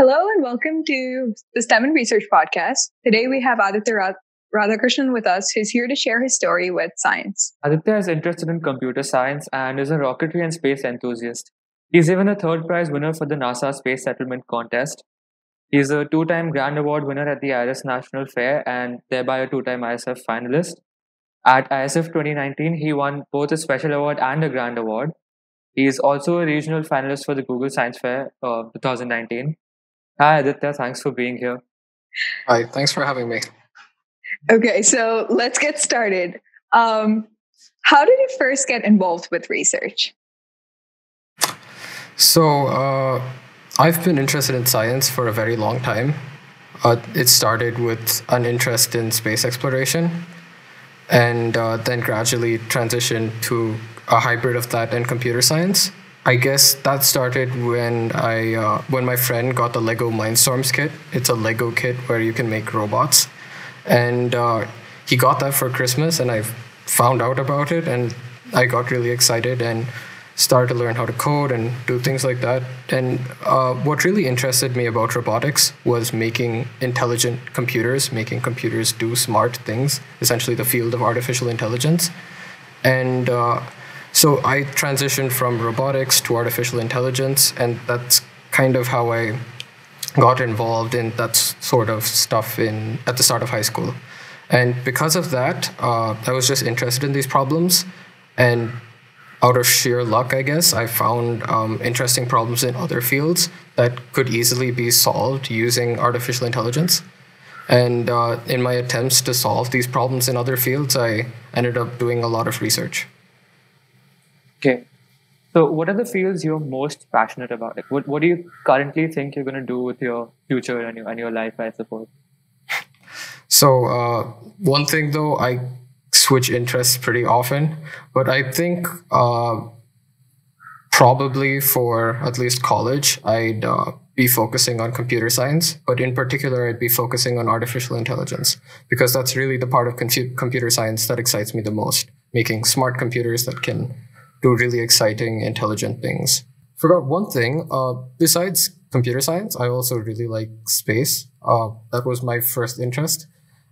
Hello and welcome to the STEM and Research Podcast. Today we have Aditya Radhakrishnan with us, who's here to share his story with science. Aditya is interested in computer science and is a rocketry and space enthusiast. He's even a third prize winner for the NASA Space Settlement Contest. He's a two time Grand Award winner at the IRIS National Fair and thereby a two time ISEF finalist. At ISEF 2019, he won both a special award and a Grand Award. He is also a regional finalist for the Google Science Fair uh, 2019. Hi, Aditya. Thanks for being here. Hi, thanks for having me. Okay, so let's get started. Um, how did you first get involved with research? So, uh, I've been interested in science for a very long time. Uh, it started with an interest in space exploration and uh, then gradually transitioned to a hybrid of that and computer science. I guess that started when I uh, when my friend got the Lego Mindstorms kit. It's a Lego kit where you can make robots, and uh, he got that for Christmas, and I found out about it, and I got really excited and started to learn how to code and do things like that. And uh, what really interested me about robotics was making intelligent computers, making computers do smart things, essentially the field of artificial intelligence. And uh, so I transitioned from robotics to artificial intelligence, and that's kind of how I got involved in that sort of stuff in at the start of high school. And because of that, uh, I was just interested in these problems. And out of sheer luck, I guess, I found um, interesting problems in other fields that could easily be solved using artificial intelligence. And uh, in my attempts to solve these problems in other fields, I ended up doing a lot of research. Okay. So, what are the fields you're most passionate about? Like, what, what do you currently think you're going to do with your future and your, and your life, I suppose? So, uh, one thing though, I switch interests pretty often, but I think uh, probably for at least college, I'd uh, be focusing on computer science, but in particular, I'd be focusing on artificial intelligence because that's really the part of computer science that excites me the most, making smart computers that can do really exciting, intelligent things. Forgot one thing. Uh, besides computer science, I also really like space. Uh, that was my first interest.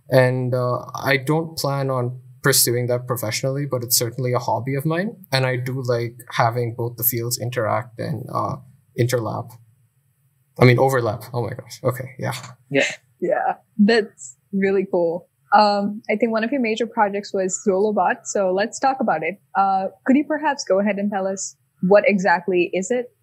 And uh, I don't plan on pursuing that professionally, but it's certainly a hobby of mine. And I do like having both the fields interact and uh, interlap. I mean, overlap. Oh my gosh. Okay. Yeah. Yeah. Yeah. That's really cool. Um, I think one of your major projects was Zolobot. So let's talk about it. Uh, could you perhaps go ahead and tell us what exactly is it?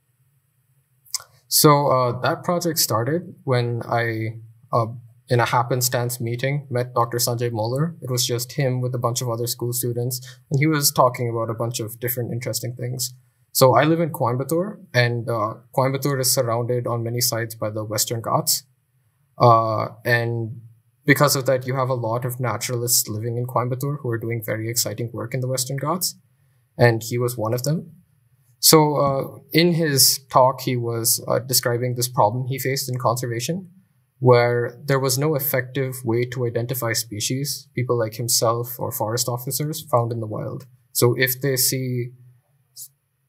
So uh, that project started when I, uh, in a happenstance meeting, met Dr. Sanjay Molur. It was just him with a bunch of other school students, and he was talking about a bunch of different interesting things. So I live in Coimbatore, and uh, Coimbatore is surrounded on many sides by the Western Ghats. Uh, and because of that, you have a lot of naturalists living in Coimbatore who are doing very exciting work in the Western Ghats, and he was one of them. So, uh, in his talk, he was uh, describing this problem he faced in conservation, where there was no effective way to identify species, people like himself or forest officers, found in the wild. So, if they see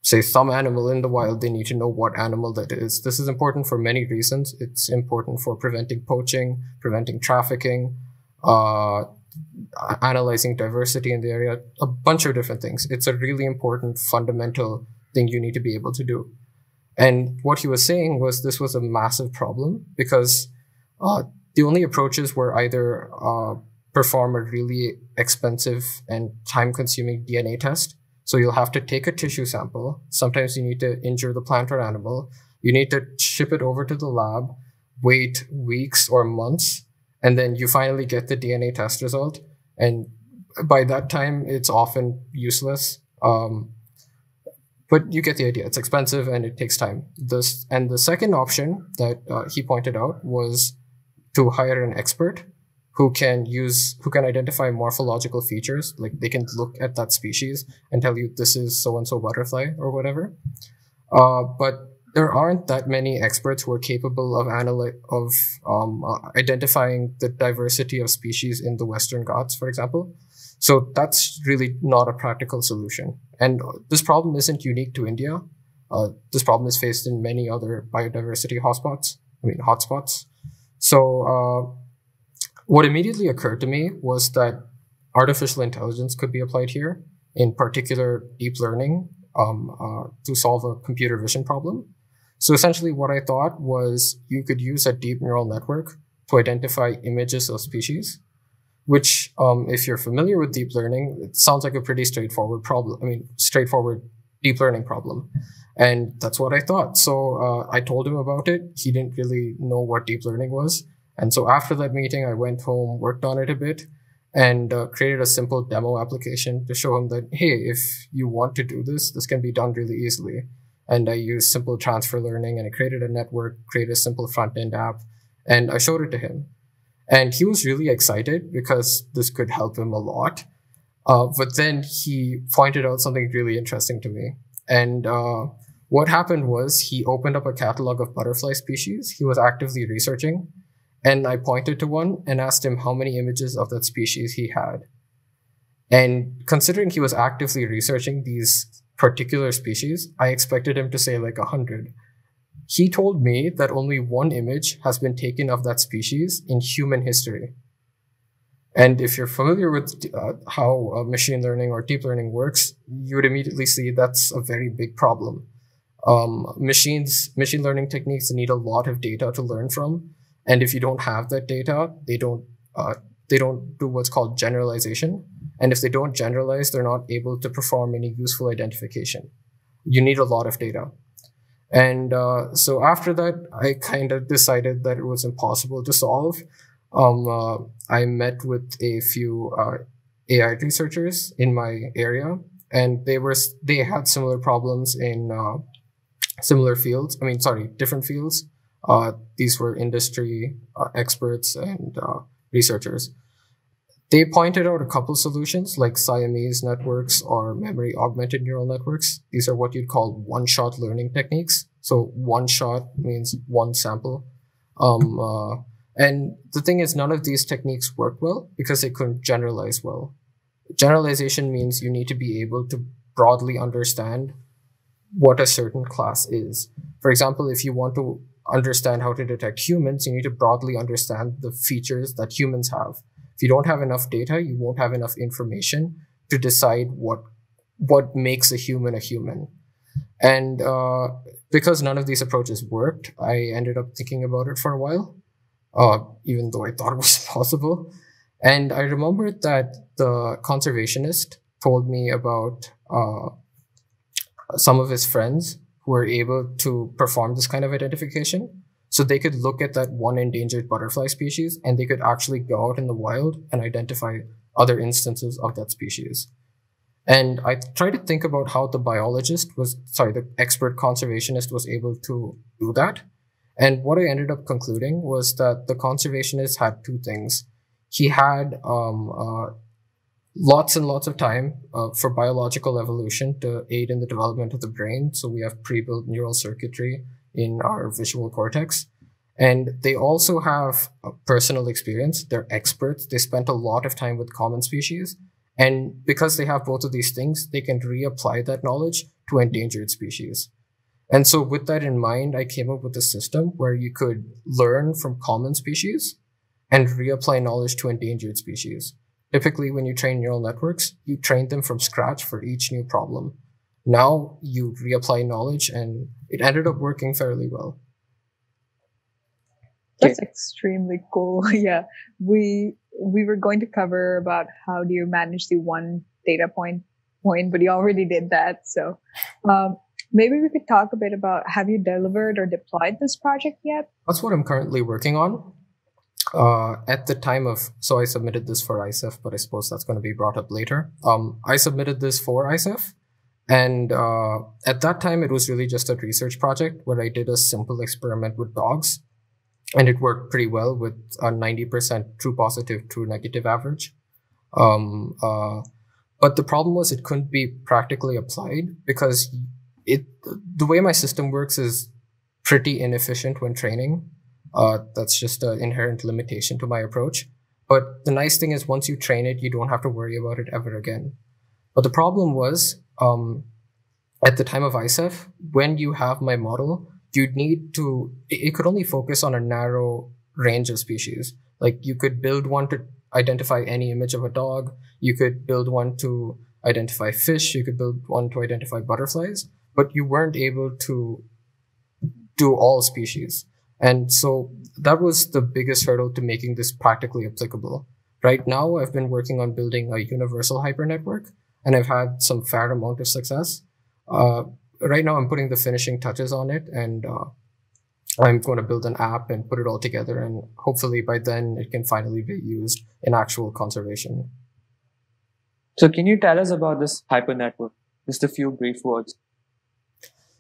say some animal in the wild, they need to know what animal that is. This is important for many reasons. It's important for preventing poaching, preventing trafficking, uh, analyzing diversity in the area, a bunch of different things. It's a really important fundamental thing you need to be able to do. And what he was saying was this was a massive problem because uh, the only approaches were either uh, perform a really expensive and time consuming DNA test so you'll have to take a tissue sample. Sometimes you need to injure the plant or animal. You need to ship it over to the lab, wait weeks or months, and then you finally get the DNA test result. And by that time, it's often useless. Um, but you get the idea. It's expensive and it takes time. This and the second option that uh, he pointed out was to hire an expert who can use who can identify morphological features like they can look at that species and tell you this is so and so butterfly or whatever. Uh, but there aren't that many experts who are capable of analy- of um, uh, identifying the diversity of species in the western ghats for example. So that's really not a practical solution. And this problem isn't unique to india. Uh, this problem is faced in many other biodiversity hotspots I mean, hotspots. So, uh, what immediately occurred to me was that artificial intelligence could be applied here, in particular, deep learning um, uh, to solve a computer vision problem. So, essentially, what I thought was you could use a deep neural network to identify images of species which, um, if you're familiar with deep learning, it sounds like a pretty straightforward problem. I mean, straightforward deep learning problem. And that's what I thought. So uh, I told him about it. He didn't really know what deep learning was. And so after that meeting, I went home, worked on it a bit, and uh, created a simple demo application to show him that, hey, if you want to do this, this can be done really easily. And I used simple transfer learning and I created a network, created a simple front end app, and I showed it to him. And he was really excited because this could help him a lot. Uh, but then he pointed out something really interesting to me. And uh, what happened was he opened up a catalog of butterfly species he was actively researching. And I pointed to one and asked him how many images of that species he had. And considering he was actively researching these particular species, I expected him to say like a hundred. He told me that only one image has been taken of that species in human history. And if you're familiar with uh, how uh, machine learning or deep learning works, you would immediately see that's a very big problem. Um, machines, machine learning techniques need a lot of data to learn from, and if you don't have that data, they don't uh, they don't do what's called generalization. And if they don't generalize, they're not able to perform any useful identification. You need a lot of data. And uh, so after that, I kind of decided that it was impossible to solve. Um, uh, I met with a few uh, AI researchers in my area, and they were they had similar problems in uh, similar fields. I mean, sorry, different fields. Uh, these were industry uh, experts and researchers. They pointed out a couple solutions like Siamese networks or memory augmented neural networks. These are what you'd call one shot learning techniques. So one shot means one sample. Um, uh, and the thing is, none of these techniques work well because they couldn't generalize well. Generalization means you need to be able to broadly understand what a certain class is. For example, if you want to understand how to detect humans, you need to broadly understand the features that humans have if you don't have enough data, you won't have enough information to decide what what makes a human a human. And uh, because none of these approaches worked, I ended up thinking about it for a while, uh, even though I thought it was possible. And I remembered that the conservationist told me about uh, some of his friends were able to perform this kind of identification. So they could look at that one endangered butterfly species and they could actually go out in the wild and identify other instances of that species. And I tried to think about how the biologist was, sorry, the expert conservationist was able to do that. And what I ended up concluding was that the conservationist had two things. He had um, uh, lots and lots of time uh, for biological evolution to aid in the development of the brain. So we have pre-built neural circuitry in our visual cortex. And they also have personal experience. They're experts. They spent a lot of time with common species. And because they have both of these things, they can reapply that knowledge to endangered species. And so with that in mind, I came up with a system where you could learn from common species and reapply knowledge to endangered species. Typically, when you train neural networks, you train them from scratch for each new problem. Now you reapply knowledge and it ended up working fairly well. That's extremely cool. yeah. We we were going to cover about how do you manage the one data point point, but you already did that. So um, maybe we could talk a bit about have you delivered or deployed this project yet? That's what I'm currently working on. Uh, at the time of so I submitted this for ISEF, but I suppose that's going to be brought up later. Um, I submitted this for ISEF and uh, at that time, it was really just a research project where I did a simple experiment with dogs. And it worked pretty well with a 90% true positive, true negative average. Um, uh, but the problem was it couldn't be practically applied because it the way my system works is pretty inefficient when training. Uh, that's just an inherent limitation to my approach. But the nice thing is once you train it, you don't have to worry about it ever again. But the problem was um, at the time of ISEF, when you have my model, you'd need to, it could only focus on a narrow range of species. Like you could build one to identify any image of a dog. You could build one to identify fish. You could build one to identify butterflies, but you weren't able to do all species. And so that was the biggest hurdle to making this practically applicable. Right now, I've been working on building a universal hyper network and I've had some fair amount of success. Uh, right now, I'm putting the finishing touches on it, and uh, I'm going to build an app and put it all together. And hopefully, by then, it can finally be used in actual conservation. So, can you tell us about this hyper network? Just a few brief words.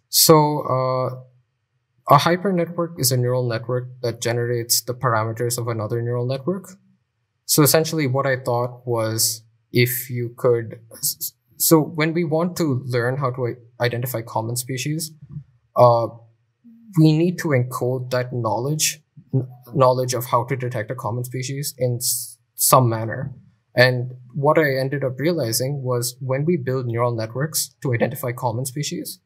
So, uh, a hypernetwork is a neural network that generates the parameters of another neural network. So essentially what I thought was if you could, so when we want to learn how to identify common species, uh, we need to encode that knowledge, knowledge of how to detect a common species in some manner. And what I ended up realizing was when we build neural networks to identify common species,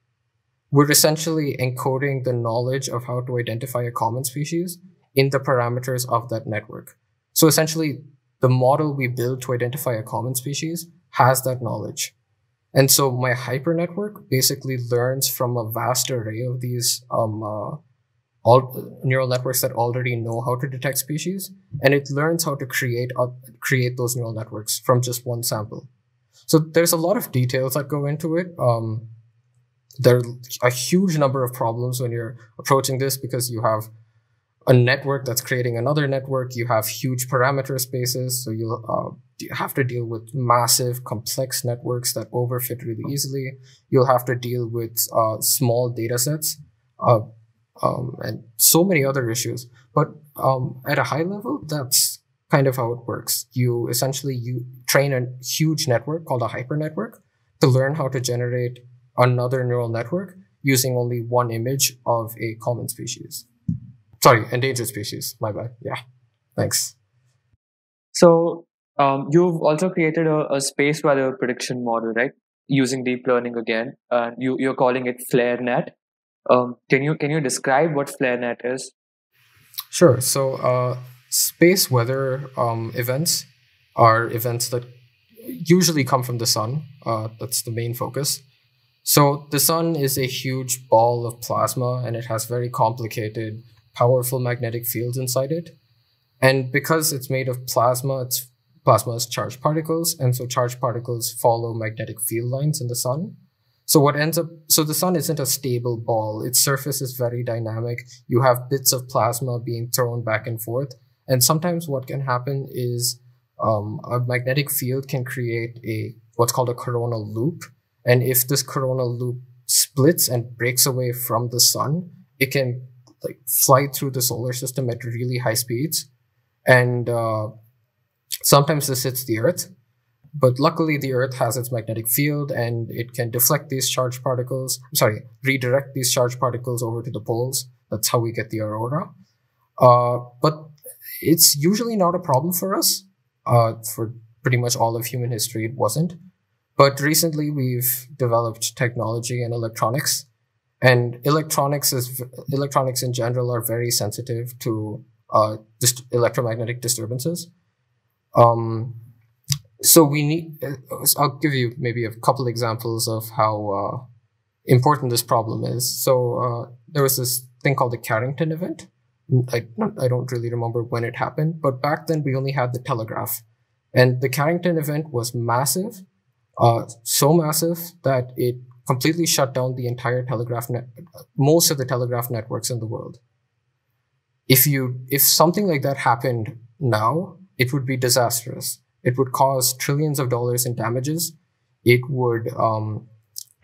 we're essentially encoding the knowledge of how to identify a common species in the parameters of that network. So essentially, the model we build to identify a common species has that knowledge. And so my hyper network basically learns from a vast array of these um, uh, all neural networks that already know how to detect species, and it learns how to create uh, create those neural networks from just one sample. So there's a lot of details that go into it. Um, there are a huge number of problems when you're approaching this because you have a network that's creating another network. You have huge parameter spaces, so you'll uh, you have to deal with massive, complex networks that overfit really easily. You'll have to deal with uh, small data sets, uh, um, and so many other issues. But um, at a high level, that's kind of how it works. You essentially you train a huge network called a hypernetwork to learn how to generate another neural network using only one image of a common species. Sorry, endangered species. My bad. Yeah. Thanks. So um, you've also created a, a space weather prediction model, right? Using deep learning again, and you, you're calling it FlareNet. Um, can you can you describe what FlareNet is? Sure. So uh, space weather um, events are events that usually come from the sun. Uh, that's the main focus. So the sun is a huge ball of plasma and it has very complicated, powerful magnetic fields inside it. And because it's made of plasma, it's plasma is charged particles, and so charged particles follow magnetic field lines in the sun. So what ends up so the sun isn't a stable ball. Its surface is very dynamic. You have bits of plasma being thrown back and forth. And sometimes what can happen is um, a magnetic field can create a what's called a coronal loop and if this coronal loop splits and breaks away from the sun, it can like fly through the solar system at really high speeds. And uh, sometimes this hits the Earth. But luckily, the Earth has its magnetic field and it can deflect these charged particles. sorry, redirect these charged particles over to the poles. That's how we get the aurora. Uh, but it's usually not a problem for us. Uh, for pretty much all of human history, it wasn't. But recently we've developed technology and electronics and electronics is electronics in general are very sensitive to uh, dist- electromagnetic disturbances. Um, so we need. Uh, I'll give you maybe a couple examples of how uh, important this problem is. So uh, there was this thing called the Carrington event. I I don't really remember when it happened, but back then we only had the telegraph, and the Carrington event was massive uh, so massive that it completely shut down the entire telegraph net, most of the telegraph networks in the world. If you, if something like that happened now, it would be disastrous. It would cause trillions of dollars in damages. It would um,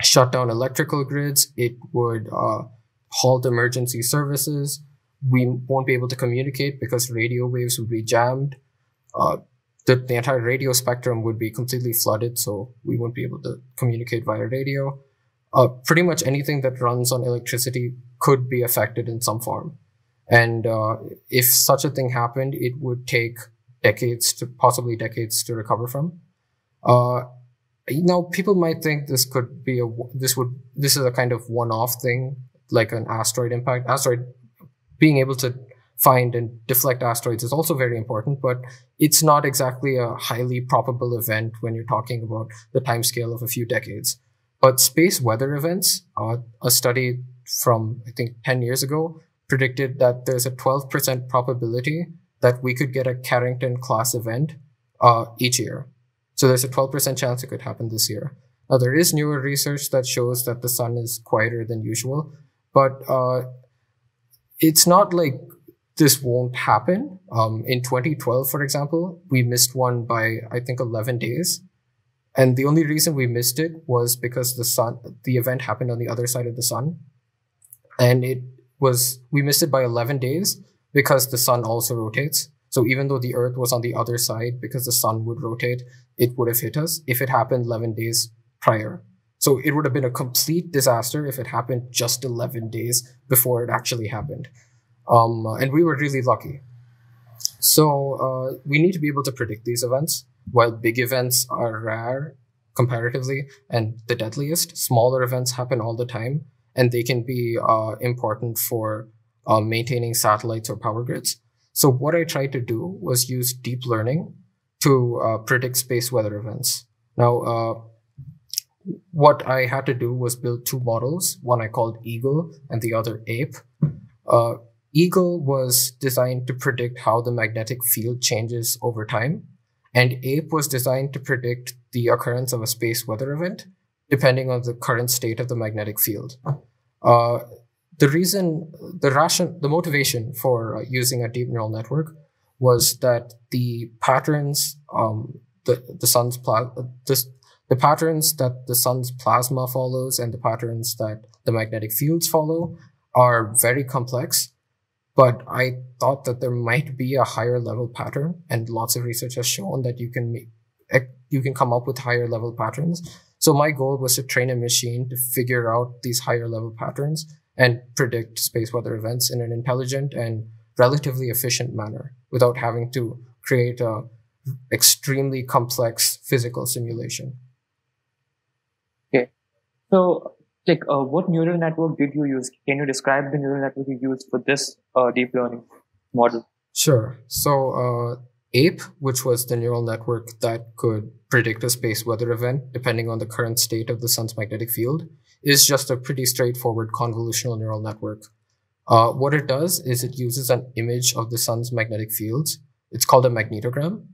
shut down electrical grids. It would uh, halt emergency services. We won't be able to communicate because radio waves would be jammed. Uh, the, the entire radio spectrum would be completely flooded, so we won't be able to communicate via radio. Uh, pretty much anything that runs on electricity could be affected in some form. And uh, if such a thing happened, it would take decades to possibly decades to recover from. Uh, now, people might think this could be a this would this is a kind of one-off thing. like an asteroid impact. Asteroid being able to find and deflect asteroids is also very important, but it's not exactly a highly probable event when you're talking about the timescale of a few decades. But space weather events, uh, a study from I think 10 years ago predicted that there's a 12% probability that we could get a Carrington class event uh, each year. So there's a 12% chance it could happen this year. Now, there is newer research that shows that the sun is quieter than usual, but uh, it's not like this won't happen. Um, in 2012, for example, we missed one by, I think, 11 days. And the only reason we missed it was because the sun, the event happened on the other side of the sun. And it was, we missed it by 11 days because the sun also rotates. So even though the earth was on the other side, because the sun would rotate, it would have hit us if it happened 11 days prior. So it would have been a complete disaster if it happened just 11 days before it actually happened. Um, and we were really lucky. So uh, we need to be able to predict these events. While big events are rare comparatively and the deadliest, smaller events happen all the time, and they can be uh, important for uh, maintaining satellites or power grids. So what I tried to do was use deep learning to uh, predict space weather events. Now, uh, what I had to do was build two models. One I called Eagle and the other Ape. Uh, Eagle was designed to predict how the magnetic field changes over time, and APE was designed to predict the occurrence of a space weather event depending on the current state of the magnetic field. Uh, the reason, the ration, the motivation for uh, using a deep neural network was that the patterns, um, the the sun's pla- the, the patterns that the sun's plasma follows and the patterns that the magnetic fields follow are very complex but I thought that there might be a higher level pattern, and lots of research has shown that you can make eh, you can come up with higher level patterns. So my goal was to train a machine to figure out these higher level patterns and predict space weather events in an intelligent and relatively efficient manner without having to create a extremely complex physical simulation. Okay. So like uh, what neural network did you use? Can you describe the neural network you used for this uh, deep learning model? Sure. So uh, ape which was the neural network that could predict a space weather event depending on the current state of the sun's magnetic field is just a pretty straightforward convolutional neural network. Uh, what it does is it uses an image of the sun's magnetic fields. It's called a magnetogram.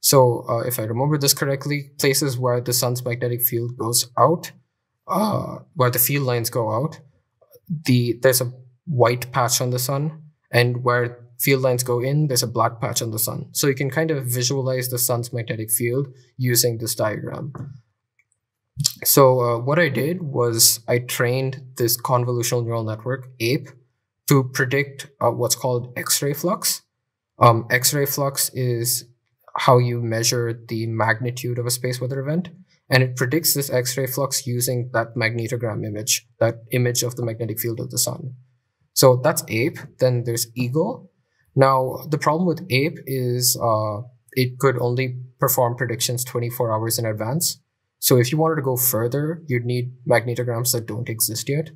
So uh, if i remember this correctly places where the sun's magnetic field goes out uh, where the field lines go out, the there's a white patch on the sun, and where field lines go in, there's a black patch on the sun. So you can kind of visualize the sun's magnetic field using this diagram. So uh, what I did was I trained this convolutional neural network, APE, to predict uh, what's called X-ray flux. Um, X-ray flux is how you measure the magnitude of a space weather event and it predicts this X-ray flux using that magnetogram image, that image of the magnetic field of the sun. So that's ape. Then there's eagle. Now the problem with ape is uh, it could only perform predictions 24 hours in advance. So if you wanted to go further, you'd need magnetograms that don't exist yet.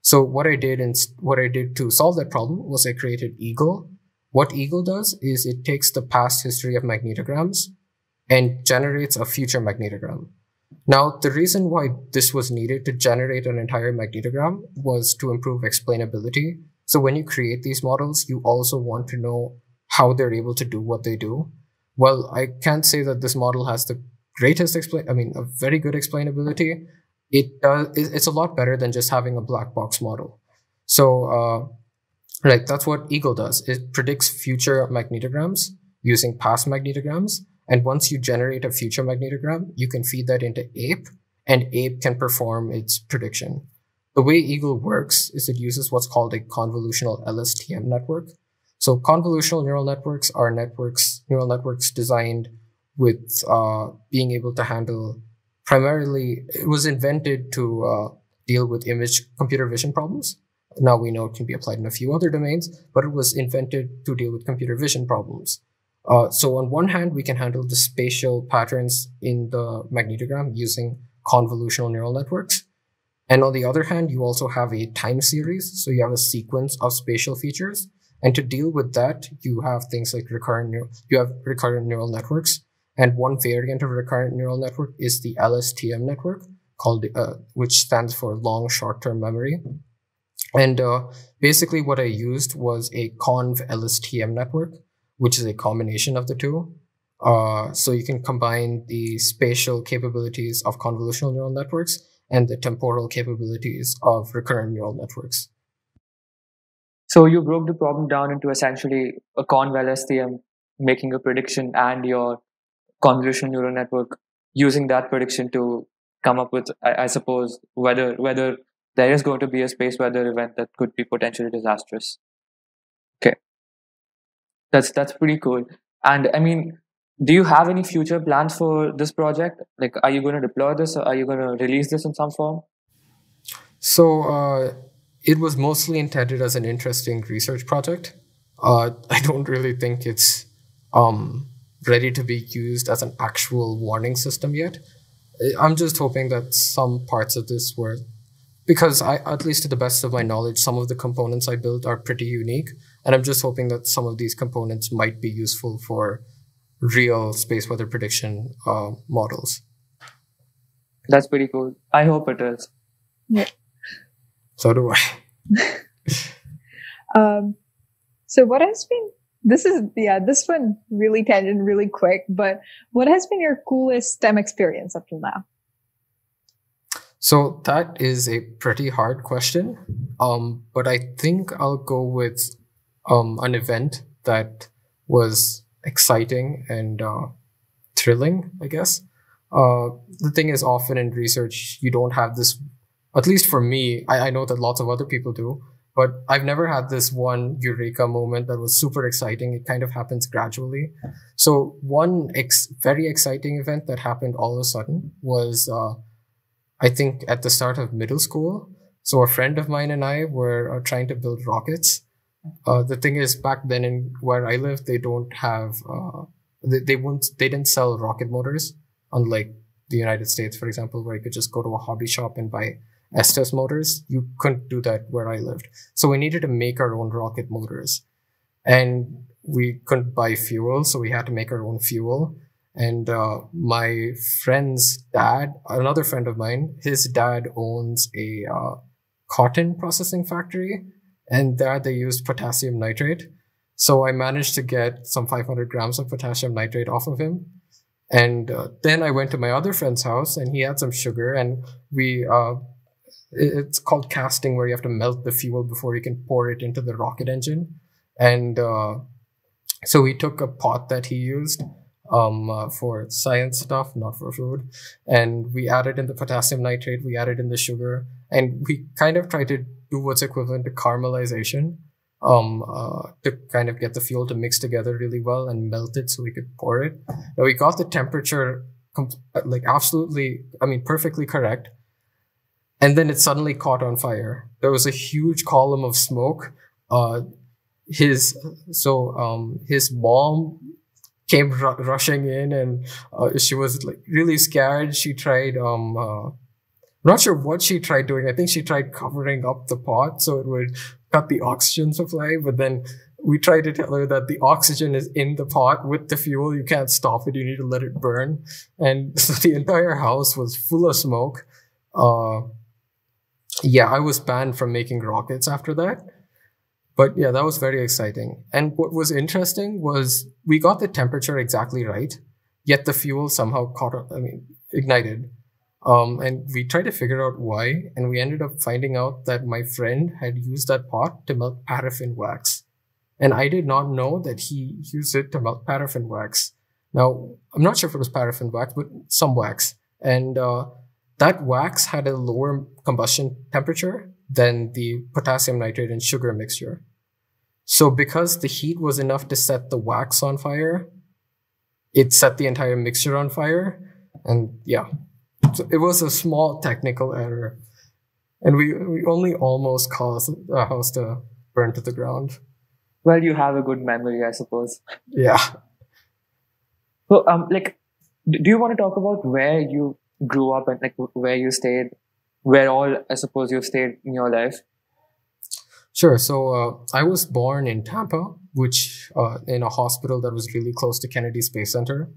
So what I did and what I did to solve that problem was I created Eagle. What Eagle does is it takes the past history of magnetograms and generates a future magnetogram. Now, the reason why this was needed to generate an entire magnetogram was to improve explainability. So when you create these models, you also want to know how they're able to do what they do. Well, I can't say that this model has the greatest explain, I mean, a very good explainability. It does, it's a lot better than just having a black box model. So, uh, right, that's what Eagle does. It predicts future magnetograms using past magnetograms and once you generate a future magnetogram, you can feed that into Ape, and Ape can perform its prediction. The way Eagle works is it uses what's called a convolutional LSTM network. So convolutional neural networks are networks, neural networks designed with uh, being able to handle primarily, it was invented to uh, deal with image computer vision problems. Now we know it can be applied in a few other domains, but it was invented to deal with computer vision problems. Uh, so on one hand, we can handle the spatial patterns in the magnetogram using convolutional neural networks. And on the other hand, you also have a time series. So you have a sequence of spatial features. And to deal with that, you have things like recurrent you have recurrent neural networks. And one variant of recurrent neural network is the LSTM network, called uh, which stands for long short-term memory. And uh, basically, what I used was a conv LSTM network, which is a combination of the two. Uh, so you can combine the spatial capabilities of convolutional neural networks and the temporal capabilities of recurrent neural networks. So you broke the problem down into essentially a conv LSTM making a prediction and your convolutional neural network using that prediction to come up with, I, I suppose, whether whether there is going to be a space weather event that could be potentially disastrous. That's that's pretty cool. And I mean, do you have any future plans for this project? Like, are you going to deploy this? Or are you going to release this in some form? So uh, it was mostly intended as an interesting research project. Uh, I don't really think it's um, ready to be used as an actual warning system yet. I'm just hoping that some parts of this were, because I, at least to the best of my knowledge, some of the components I built are pretty unique, and I'm just hoping that some of these components might be useful for real space weather prediction uh, models. That's pretty cool. I hope it is. Yeah. So do I. um, so what has been this is yeah this one really tangent really quick but what has been your coolest stem experience up till now so that is a pretty hard question um, but i think i'll go with um, an event that was exciting and uh, thrilling i guess uh, the thing is often in research you don't have this at least for me I, I know that lots of other people do but I've never had this one eureka moment that was super exciting. It kind of happens gradually. So one ex- very exciting event that happened all of a sudden was, uh, I think at the start of middle school. So a friend of mine and I were uh, trying to build rockets. Uh, the thing is, back then in where I live, they don't have, uh, they, they won't, they didn't sell rocket motors, unlike the United States, for example, where you could just go to a hobby shop and buy Estes motors. You couldn't do that where I lived. So we needed to make our own rocket motors. And we couldn't buy fuel, so we had to make our own fuel. And uh, my friend's dad, another friend of mine, his dad owns a uh, cotton processing factory, and there they used potassium nitrate. So I managed to get some 500 grams of potassium nitrate off of him. And uh, then I went to my other friend's house, and he had some sugar, and we uh, it's called casting where you have to melt the fuel before you can pour it into the rocket engine and uh, so we took a pot that he used um, uh, for science stuff not for food and we added in the potassium nitrate we added in the sugar and we kind of tried to do what's equivalent to caramelization um, uh, to kind of get the fuel to mix together really well and melt it so we could pour it now we got the temperature comp- like absolutely i mean perfectly correct and then it suddenly caught on fire. There was a huge column of smoke. Uh, his so um, his mom came rushing in, and uh, she was like really scared. She tried. Um, uh, I'm not sure what she tried doing. I think she tried covering up the pot so it would cut the oxygen supply. But then we tried to tell her that the oxygen is in the pot with the fuel. You can't stop it. You need to let it burn. And so the entire house was full of smoke. Uh, yeah, I was banned from making rockets after that. But yeah, that was very exciting. And what was interesting was we got the temperature exactly right, yet the fuel somehow caught, I mean, ignited. Um, and we tried to figure out why, and we ended up finding out that my friend had used that pot to melt paraffin wax. And I did not know that he used it to melt paraffin wax. Now, I'm not sure if it was paraffin wax, but some wax. And uh, that wax had a lower combustion temperature than the potassium nitrate and sugar mixture. So because the heat was enough to set the wax on fire, it set the entire mixture on fire. And yeah, so it was a small technical error. And we, we only almost caused a house to burn to the ground. Well, you have a good memory, I suppose. Yeah. So, um, like, do you want to talk about where you grew up and like where you stayed where all I suppose you've stayed in your life. Sure. So uh, I was born in Tampa, which uh, in a hospital that was really close to Kennedy Space Center.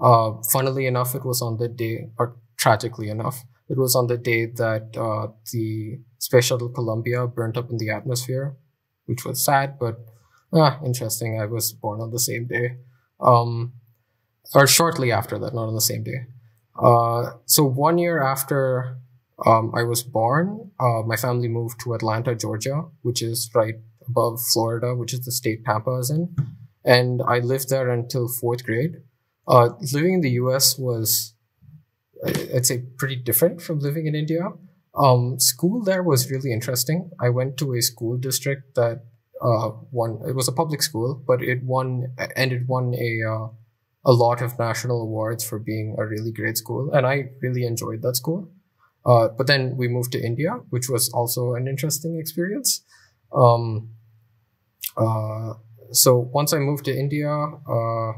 Uh, funnily enough, it was on the day, or tragically enough, it was on the day that uh, the Space Shuttle Columbia burnt up in the atmosphere, which was sad, but ah, interesting. I was born on the same day, um, or shortly after that, not on the same day. Uh, so one year after um, I was born, uh, my family moved to Atlanta, Georgia, which is right above Florida, which is the state Tampa is in. And I lived there until fourth grade. Uh, living in the US was, I'd say, pretty different from living in India. Um, school there was really interesting. I went to a school district that uh, won, it was a public school, but it won, and it won a, uh, a lot of national awards for being a really great school. And I really enjoyed that school. Uh, but then we moved to India, which was also an interesting experience. Um, uh, so once I moved to India, uh,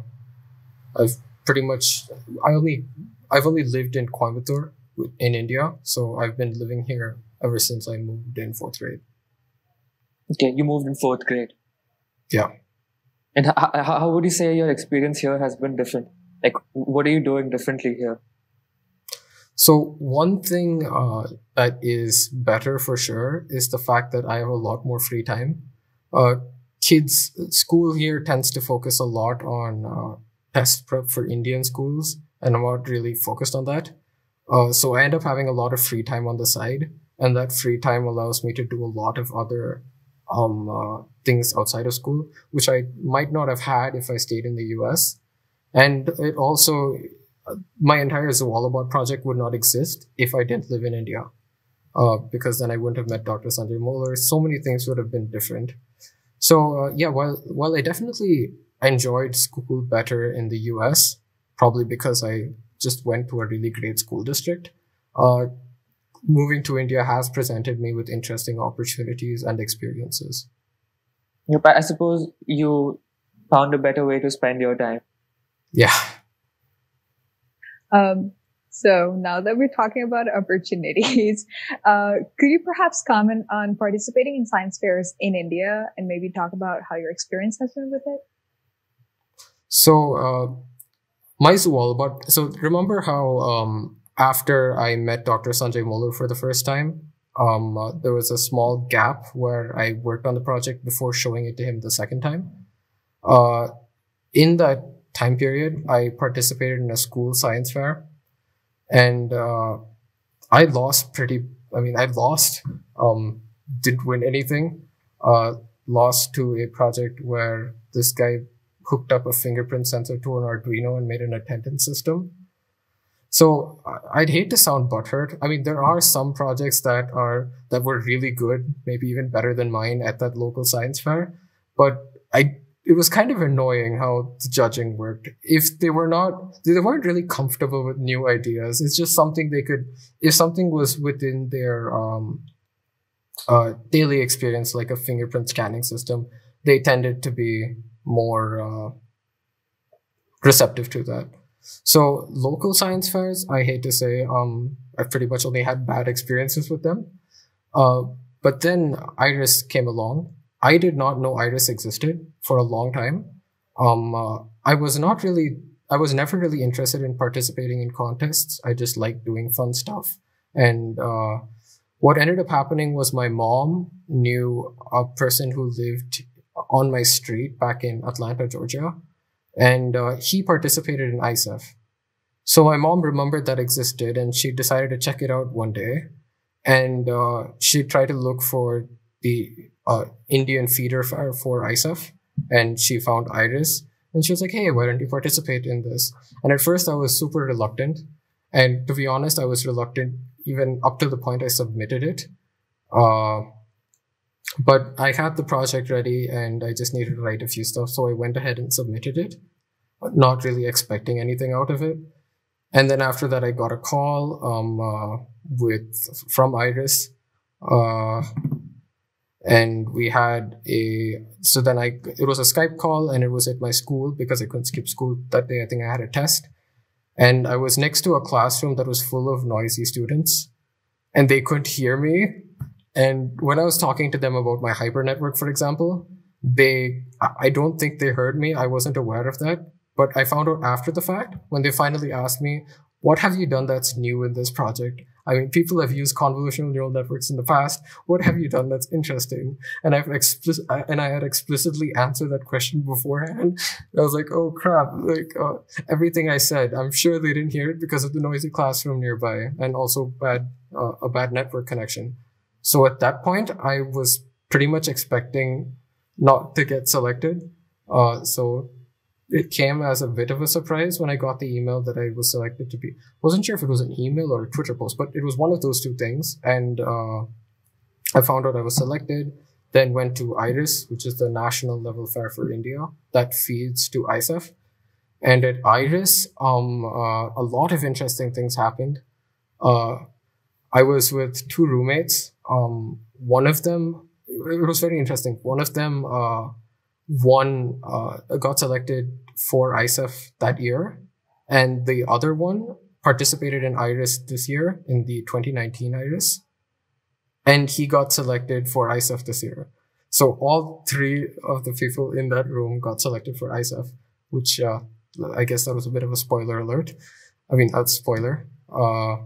I've pretty much I only I've only lived in Coimbatore in India, so I've been living here ever since I moved in fourth grade. Okay, you moved in fourth grade. Yeah. And how, how would you say your experience here has been different? Like, what are you doing differently here? So one thing uh, that is better for sure is the fact that I have a lot more free time. Uh, kids, school here tends to focus a lot on uh, test prep for Indian schools, and I'm not really focused on that. Uh, so I end up having a lot of free time on the side, and that free time allows me to do a lot of other um, uh, things outside of school, which I might not have had if I stayed in the US. And it also my entire Zoalabad project would not exist if I didn't live in India. Uh, because then I wouldn't have met Dr. Sanjay Molur. So many things would have been different. So uh, yeah, while while I definitely enjoyed school better in the U.S., probably because I just went to a really great school district, uh, moving to India has presented me with interesting opportunities and experiences. Yeah, but I suppose you found a better way to spend your time. Yeah, um, so now that we're talking about opportunities, uh, could you perhaps comment on participating in science fairs in India and maybe talk about how your experience has been with it? So, uh, my but So, remember how um, after I met Dr. Sanjay Molur for the first time, um, uh, there was a small gap where I worked on the project before showing it to him the second time. Uh, in that time period, I participated in a school science fair, and uh, I lost pretty. I mean, I lost. Um, didn't win anything. Uh, lost to a project where this guy hooked up a fingerprint sensor to an Arduino and made an attendance system. So I'd hate to sound butthurt. I mean, there are some projects that are that were really good, maybe even better than mine at that local science fair. But I it was kind of annoying how the judging worked. If they were not, they weren't really comfortable with new ideas. It's just something they could, if something was within their um, uh, daily experience, like a fingerprint scanning system, they tended to be more uh, receptive to that. So local science fairs, I hate to say, um, I've pretty much only had bad experiences with them. Uh, but then Iris came along I did not know Iris existed for a long time. Um, uh, I was not really, I was never really interested in participating in contests. I just liked doing fun stuff. And uh, what ended up happening was my mom knew a person who lived on my street back in Atlanta, Georgia, and uh, he participated in ISEF. So my mom remembered that existed, and she decided to check it out one day, and uh, she tried to look for the uh, Indian feeder for, for ISEF, and she found Iris, and she was like, "Hey, why don't you participate in this?" And at first, I was super reluctant, and to be honest, I was reluctant even up to the point I submitted it. But I had the project ready, and I just needed to write a few stuff, so I went ahead and submitted it, not really expecting anything out of it. And then after that, I got a call um, uh, with from Iris. Uh, and we had a so then i it was a skype call and it was at my school because i couldn't skip school that day i think i had a test and i was next to a classroom that was full of noisy students and they couldn't hear me. And when I was talking to them about my hyper network, for example, they, I don't think they heard me. I wasn't aware of that. But I found out after the fact when they finally asked me, what have you done that's new in this project? I mean, people have used convolutional neural networks in the past. What have you done that's interesting? And I've explicit, and I had explicitly answered that question beforehand. I was like, oh crap! Like uh, everything I said, I'm sure they didn't hear it because of the noisy classroom nearby and also bad uh, a bad network connection. So at that point, I was pretty much expecting not to get selected. Uh, so it came as a bit of a surprise when I got the email that I was selected to be. Wasn't sure if it was an email or a Twitter post, but it was one of those two things. And uh, I found out I was selected. Then went to IRIS, which is the national level fair for India that feeds to ISEF. And at IRIS, um, uh, a lot of interesting things happened. Uh, I was with two roommates. Um, one of them, it was very interesting. One of them uh, one uh, got selected for ISEF that year, and the other one participated in IRIS this year in the 2019 IRIS, and he got selected for ISEF this year. So all three of the people in that room got selected for ISEF, which uh, I guess that was a bit of a spoiler alert. I mean, a spoiler. Uh,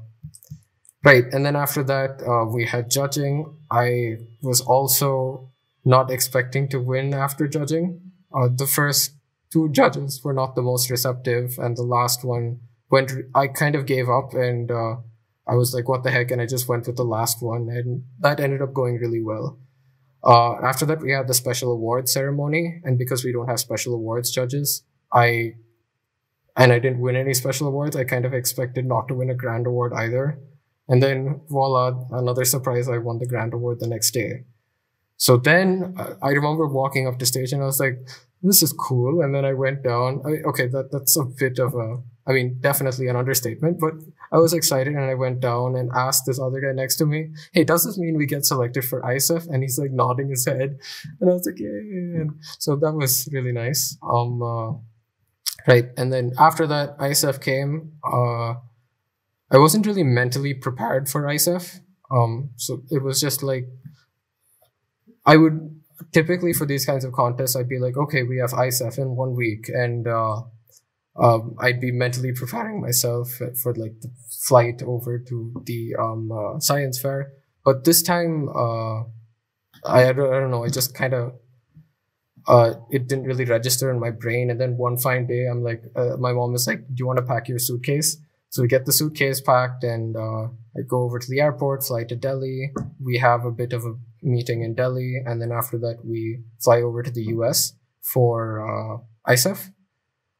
right, and then after that, uh, we had judging. I was also not expecting to win after judging. Uh, the first two judges were not the most receptive, and the last one went. I kind of gave up, and uh, I was like, "What the heck?" And I just went with the last one, and that ended up going really well. Uh, after that, we had the special awards ceremony, and because we don't have special awards judges, I and I didn't win any special awards. I kind of expected not to win a grand award either. And then voila, another surprise, I won the grand award the next day. So then I remember walking up the stage and I was like, this is cool. And then I went down. I, okay, that, that's a bit of a, I mean, definitely an understatement, but I was excited and I went down and asked this other guy next to me, Hey, does this mean we get selected for ISEF? And he's like nodding his head. And I was like, yeah. And so that was really nice. Um, uh, right. And then after that, ISEF came. Uh, I wasn't really mentally prepared for ISEF. Um, so it was just like, I would typically for these kinds of contests, I'd be like, okay, we have ISEF in one week, and uh, um, I'd be mentally preparing myself for like the flight over to the um, uh, science fair. But this time, uh, I, I don't know, I just kind of uh, it didn't really register in my brain. And then one fine day, I'm like, uh, my mom is like, "Do you want to pack your suitcase?" So we get the suitcase packed, and uh, I go over to the airport, fly to Delhi. We have a bit of a meeting in Delhi, and then after that we fly over to the US for uh, ISEF.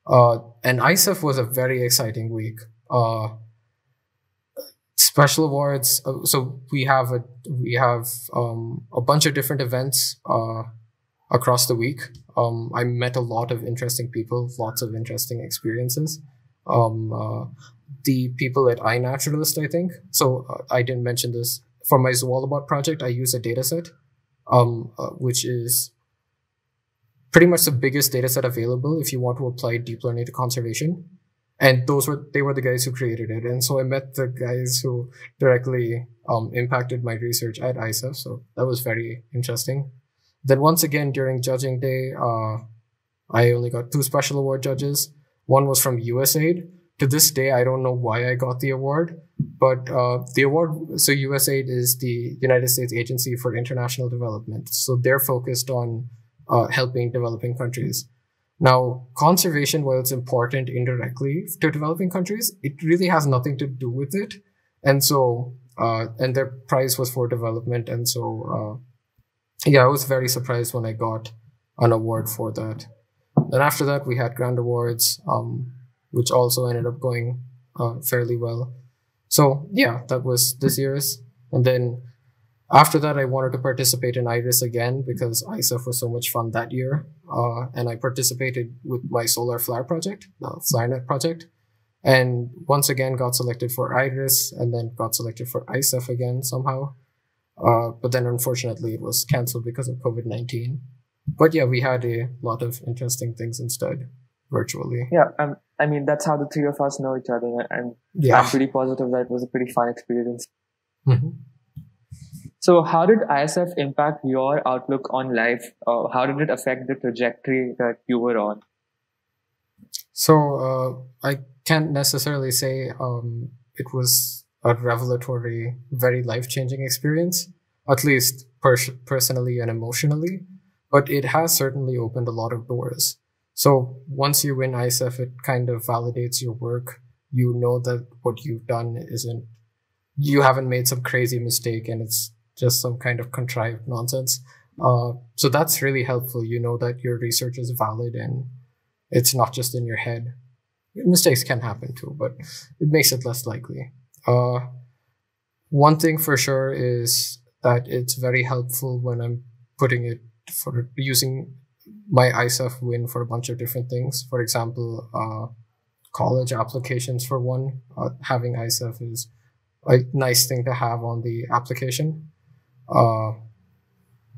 Uh, and ISEF was a very exciting week. Uh, special awards. Uh, so we have a we have um, a bunch of different events uh, across the week. Um, I met a lot of interesting people, lots of interesting experiences. Um, uh, the people at iNaturalist, I think. So uh, I didn't mention this for my Zoolobot project, I use a dataset, um, uh, which is pretty much the biggest dataset available if you want to apply deep learning to conservation. And those were they were the guys who created it. And so I met the guys who directly um, impacted my research at ISEF. So that was very interesting. Then once again during judging day, uh, I only got two special award judges. One was from USAID, to this day, I don't know why I got the award, but uh, the award, so USAID is the United States Agency for International Development. So they're focused on uh, helping developing countries. Now, conservation, while it's important indirectly to developing countries, it really has nothing to do with it. And so, uh, and their prize was for development. And so, uh, yeah, I was very surprised when I got an award for that. Then after that, we had grand awards. Um, which also ended up going uh, fairly well. So yeah, that was this year's. And then after that, I wanted to participate in Iris again because ISEF was so much fun that year. Uh, and I participated with my Solar Flare project, the FlareNet project. And once again, got selected for Iris and then got selected for ISEF again somehow. Uh, but then unfortunately, it was canceled because of COVID 19. But yeah, we had a lot of interesting things instead virtually. Yeah, um, I mean that's how the three of us know each other, and Yeah. I'm pretty positive that it was a pretty fun experience. Mhm. So, how did ISEF impact your outlook on life? Uh, how did it affect the trajectory that you were on? So uh, I can't necessarily say um, it was a revelatory, very life changing experience, at least pers- personally and emotionally, but it has certainly opened a lot of doors. So once you win ISEF, it kind of validates your work. You know that what you've done isn't, you haven't made some crazy mistake and it's just some kind of contrived nonsense. Uh, so that's really helpful. You know that your research is valid and it's not just in your head. Mistakes can happen too, but it makes it less likely. Uh, one thing for sure is that it's very helpful when I'm putting it for using my ISEF win for a bunch of different things. For example, uh, college applications for one, uh, having ISEF is a nice thing to have on the application. Uh,